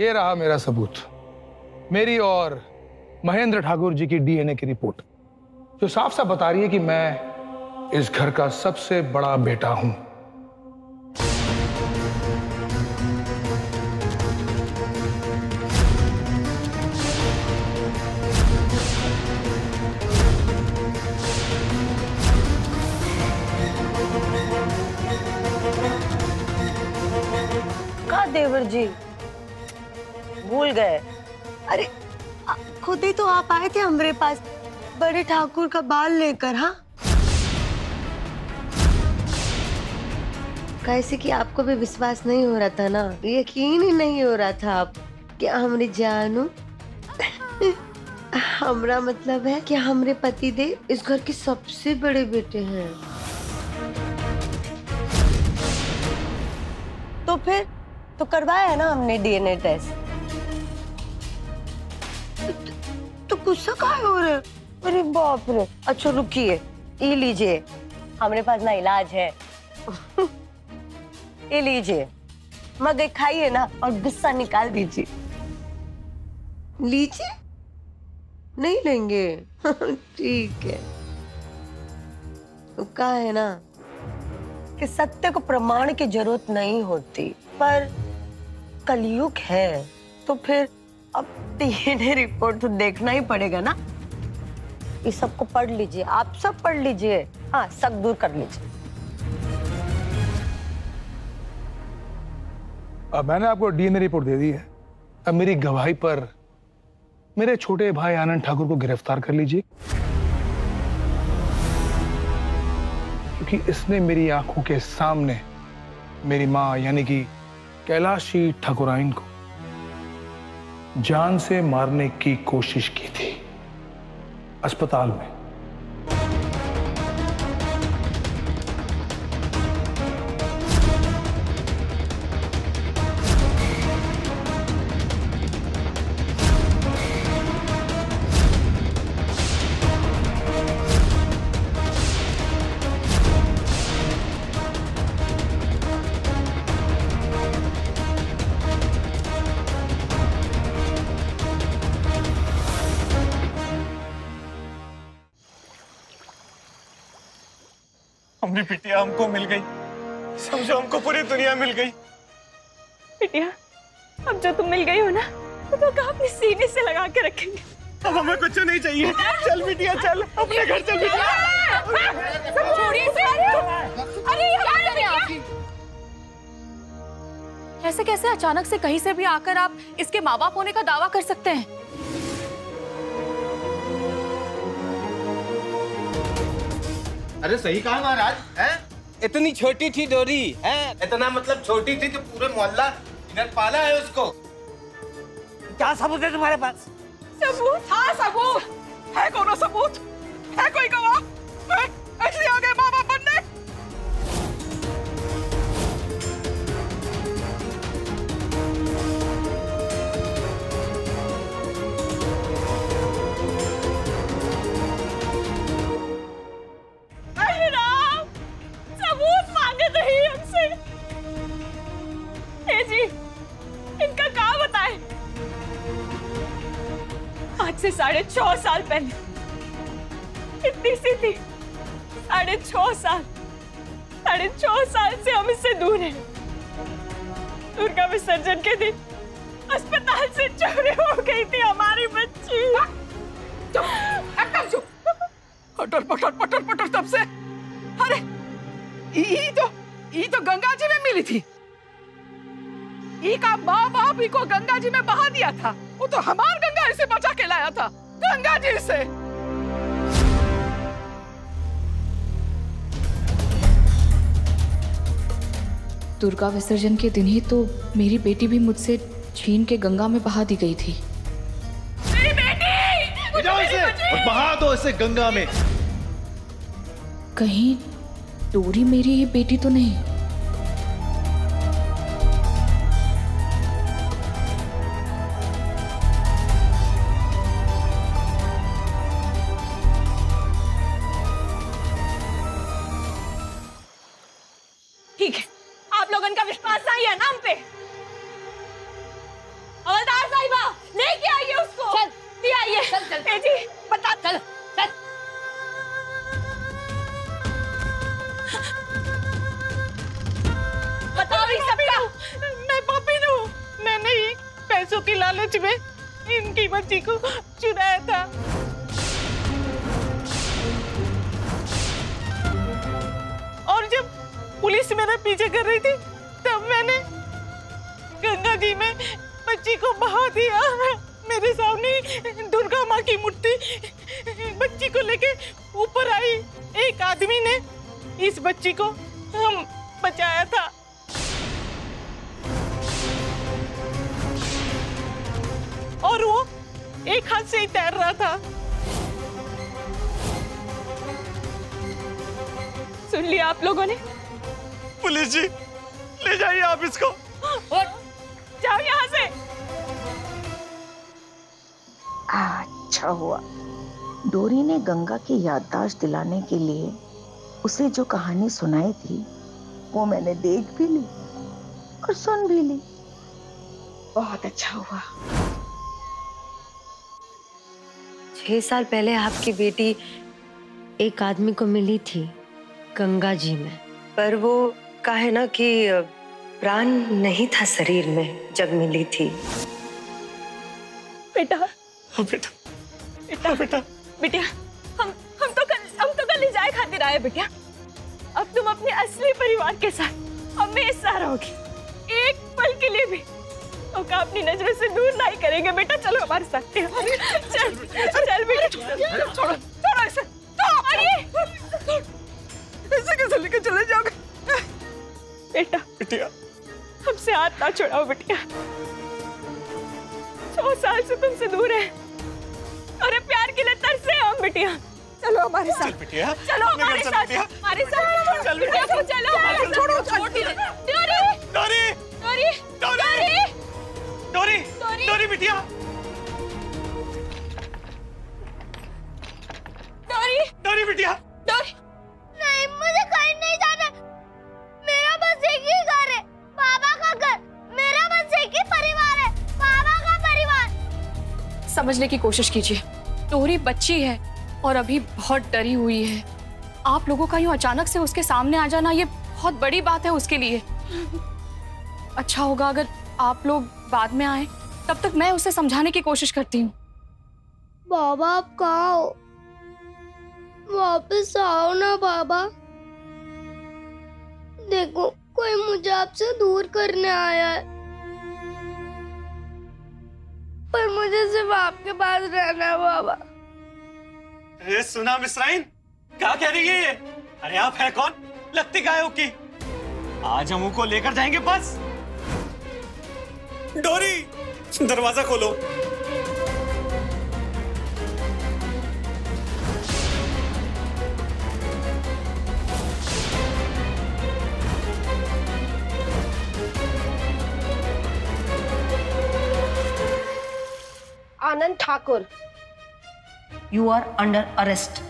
ये रहा मेरा सबूत। मेरी और महेंद्र ठाकुर जी की डीएनए की रिपोर्ट, जो साफ़ साफ़ बता रही है कि मैं इस घर का सबसे बड़ा बेटा हूँ। देवर जी भूल गए। अरे खुद ही तो आप आए थे हमारे पास। बड़े ठाकुर का बाल लेकर हाँ? कैसे कि आपको भी विश्वास नहीं हो रहा था ना? यकीन ही नहीं हो रहा था आप कि हमरे जानू हमरा मतलब है कि हमरे पति देव इस घर के सबसे बड़े बेटे हैं। तो फिर तो करवाया है ना हमने डीएनए टेस्ट? गुस्सा काहे हो रहे हो? अरे बाप रे। अच्छा रुकिए। ये लीजिए। हमारे पास ना इलाज है। ये लीजिए। मगर खाइए ना और गुस्सा निकाल दीजिए। लीजिए? नहीं लेंगे। ठीक है। तो कहा है ना? कि सत्य को प्रमाण की ज़रूरत नहीं होती। पर कलयुग है तो फिर अब डीएनए रिपोर्ट तो देखना ही पड़ेगा ना। इस सबको पढ़ लीजिए, आप सब पढ़ लीजिए। हाँ सब दूर कर लीजिए। अब मैंने आपको डीएनए रिपोर्ट दे दी है। अब मेरी गवाही पर मेरे छोटे भाई आनंद ठाकुर को गिरफ़्तार कर लीजिए। क्योंकि इसने मेरी आँखों के सामने मेरी माँ, यानी कि कैलाशी ठाकुराइन को जान से मारने की कोशिश की थी। अस्पताल में। हमारी बिटिया हमको मिल गई। समझो हमको पूरी दुनिया मिल गई। बिटिया अब जो तुम मिल गई हो ना तो, तो कहा अपने सीने से लगा के रखेंगे। अब हमें कुछ नहीं चाहिए। चल बिटिया चल। अपने घर चल बिटिया ऐसे कैसे अचानक से कहीं से भी आकर आप इसके माँ बाप होने का दावा कर सकते हैं? अरे सही कहा महाराज है? इतनी छोटी थी डोरी है? इतना मतलब छोटी थी तो पूरे मोहल्ला इधर पाला है उसको। क्या सबूत है तुम्हारे पास? सबूत? हाँ सबूत। है कौन सबूत? है कोई गवाह? से साढ़े छह साल पहले। इतनी सी थी। साढ़े छह साल। साढ़े छह साल से हम इससे दूर हैं। दुर्गा विसर्जन के दिन अस्पताल से चोरी हो गई थी हमारी बच्ची। पटर पटर पटर पटर तब से। अरे, ई तो ई तो गंगा जी में मिली थी। ई का माँ बाप ई को गंगा जी में बहा दिया था। वो तो हमार गंगा इसे बचा के लाया था। गंगा जी से। दुर्गा विसर्जन के दिन ही तो मेरी बेटी भी मुझसे छीन के गंगा में बहा दी गई थी। मेरी बेटी! मुझे इसे और बहा दो इसे गंगा में। कहीं डोरी मेरी ही बेटी तो नहीं। चल तेज़ी बता चल की लालच में इनकी बच्ची को चुराया था। और जब पुलिस मेरे पीछे कर रही थी तब मैंने गंगा जी में बच्ची को बहा दिया। मेरे सामने दुर्गा माँ की मूर्ति बच्ची को लेके ऊपर आई। एक आदमी ने इस बच्ची को हम बचाया था। और वो एक हाथ से ही तैर रहा था। सुन लिया आप लोगों ने? पुलिस जी ले जाइए आप इसको। और जाओ यहाँ अच्छा हुआ। डोरी ने गंगा की याददाश्त दिलाने के लिए उसे जो कहानी सुनाई थी वो मैंने देख भी ली और सुन भी ली। बहुत अच्छा हुआ। छह साल पहले आपकी बेटी एक आदमी को मिली थी गंगा जी में। पर वो का है ना कि प्राण नहीं था शरीर में जब मिली थी। बेटा हाँ बेटा। बेटा बेटा। बिटिया हम हम तो कल हम तो कल ले जाए खातिर आए बेटिया। अब तुम अपने असली परिवार के साथ हमेशा रहोगी। एक पल के लिए भी तो का अपनी नज़रों से दूर नहीं करेंगे बेटा। चलो हमारे साथ। चल चल बेटा। छोड़ो छोड़ो इसे। छोड़ो ऐसे कैसे लेके चले जाओगे? बेटा बिटिया। हमसे हाथ ना छोड़ाओ बिटिया। सौ साल से तुमसे दूर है। अरे प्यार के लिए तरसे हम बिटिया। चलो हमारे साथ। बिटिया चलो हमारे साथ। हमारे साथ। चल बिटिया को चलो छोड़ो, छोड़। डोरी डोरी डोरी डोरी। डोरी डोरी। डोरी बिटिया। डोरी। डोरी बिटिया। समझने की कोशिश कीजिए। टोरी बच्ची है और अभी बहुत डरी हुई है। आप लोगों का यूँ अचानक से उसके सामने आ जाना, ये बहुत बड़ी बात है उसके लिए। अच्छा होगा अगर आप लोग बाद में आए, तब तक मैं उसे समझाने की कोशिश करती हूँ। बाबा, आप कहा वापस आओ ना बाबा। देखो, कोई मुझे आपसे दूर करने आया है। मुझे सिर्फ़ आपके पास रहना है, बाबा। अरे सुना मिसराइन क्या कह रही है ये? अरे, आप है कौन? लगती गायों की। आज हम उनको लेकर जाएँगे बस। डोरी, दरवाज़ा खोलो। Anand Thakur you are under arrest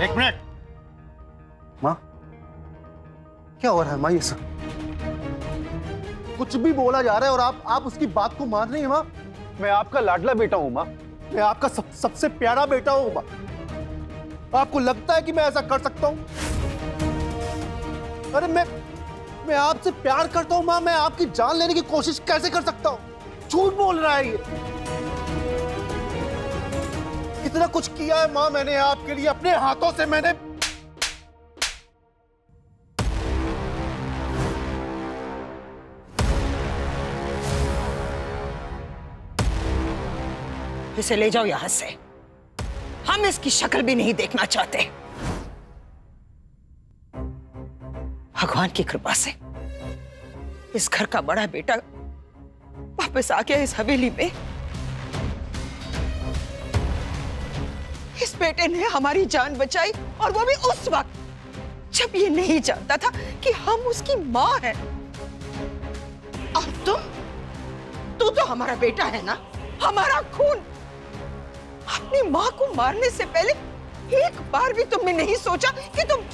एक मिनट। माँ क्या हो रहा है माँ ये सब? कुछ भी बोला जा रहा है और आप आप उसकी बात को मान रही हैं माँ? मैं आपका लाडला बेटा हूँ माँ। मैं आपका सब, सबसे प्यारा बेटा हूँ माँ। आपको लगता है कि मैं ऐसा कर सकता हूँ? अरे मैं मैं आपसे प्यार करता हूँ, माँ। मैं आपकी जान लेने की कोशिश कैसे कर सकता हूँ? झूठ बोल रहा है ये। कितना कुछ किया है, माँ, मैंने आपके लिए, अपने हाथों से मैंने। इसे ले जाओ यहाँ से। हम इसकी शक्ल भी नहीं देखना चाहते। भगवान की कृपा से इस घर का बड़ा बेटा वापस आ गया इस हवेली में। इस बेटे ने हमारी जान बचाई और वो भी उस वक्त, जब ये नहीं जानता था कि हम उसकी माँ हैं। और तुम, तू तो हमारा बेटा है ना? हमारा खून। अपनी माँ को मारने से पहले एक बार भी तुमने नहीं सोचा कि तुम